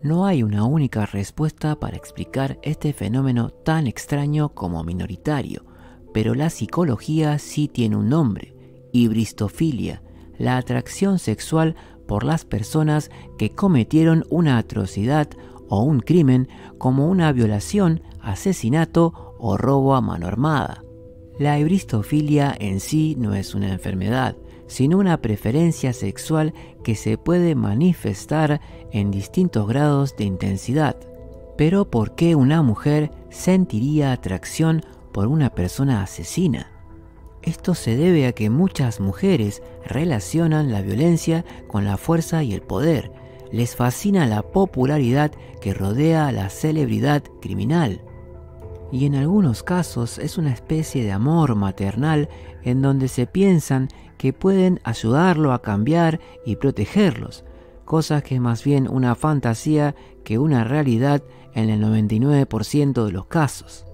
No hay una única respuesta para explicar este fenómeno tan extraño como minoritario, pero la psicología sí tiene un nombre, hibristofilia, la atracción sexual por las personas que cometieron una atrocidad o un crimen como una violación, asesinato o robo a mano armada. La hibristofilia en sí no es una enfermedad, sino una preferencia sexual que se puede manifestar en distintos grados de intensidad. Pero ¿por qué una mujer sentiría atracción por una persona asesina? Esto se debe a que muchas mujeres relacionan la violencia con la fuerza y el poder. Les fascina la popularidad que rodea a la celebridad criminal y en algunos casos es una especie de amor maternal en donde se piensan que pueden ayudarlo a cambiar y protegerlos, cosa que es más bien una fantasía que una realidad en el 99% de los casos.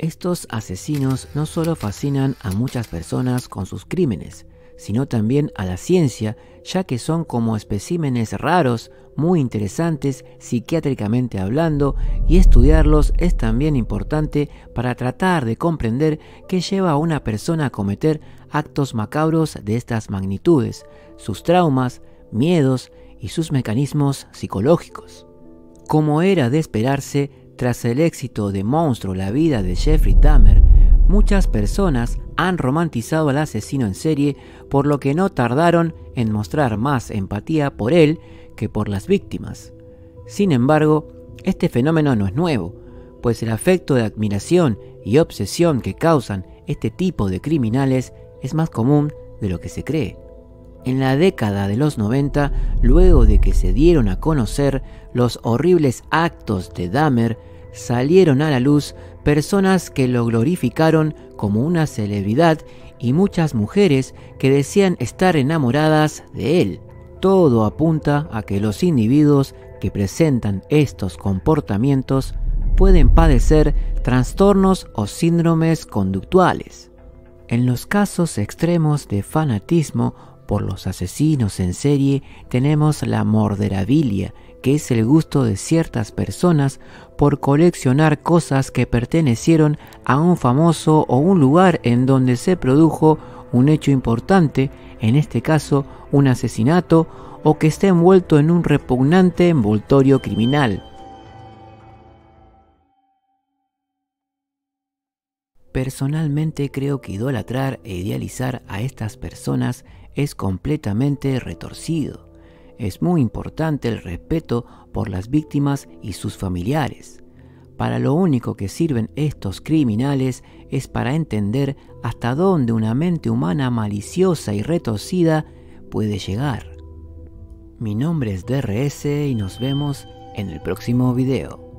Estos asesinos no solo fascinan a muchas personas con sus crímenes, sino también a la ciencia, ya que son como especímenes raros, muy interesantes psiquiátricamente hablando, y estudiarlos es también importante para tratar de comprender qué lleva a una persona a cometer actos macabros de estas magnitudes, sus traumas, miedos y sus mecanismos psicológicos. Como era de esperarse, tras el éxito de Monstruo, la vida de Jeffrey Dahmer, muchas personas han romantizado al asesino en serie, por lo que no tardaron en mostrar más empatía por él que por las víctimas. Sin embargo, este fenómeno no es nuevo, pues el afecto de admiración y obsesión que causan este tipo de criminales es más común de lo que se cree. En la década de los 90, luego de que se dieron a conocer los horribles actos de Dahmer, salieron a la luz personas que lo glorificaron como una celebridad y muchas mujeres que decían estar enamoradas de él. Todo apunta a que los individuos que presentan estos comportamientos pueden padecer trastornos o síndromes conductuales. En los casos extremos de fanatismo por los asesinos en serie tenemos la morderabilia, que es el gusto de ciertas personas por coleccionar cosas que pertenecieron a un famoso o un lugar en donde se produjo un hecho importante, en este caso un asesinato, o que esté envuelto en un repugnante envoltorio criminal. Personalmente creo que idolatrar e idealizar a estas personas es completamente retorcido es muy importante el respeto por las víctimas y sus familiares. Para lo único que sirven estos criminales es para entender hasta dónde una mente humana maliciosa y retorcida puede llegar. Mi nombre es DRS y nos vemos en el próximo video.